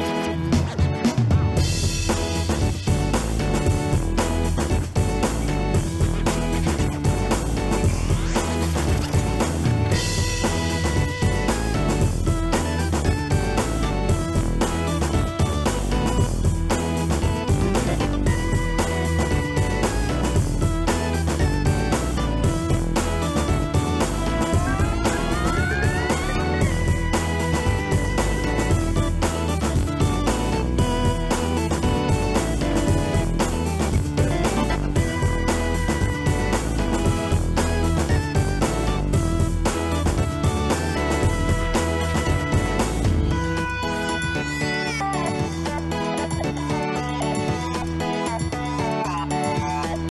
Bye.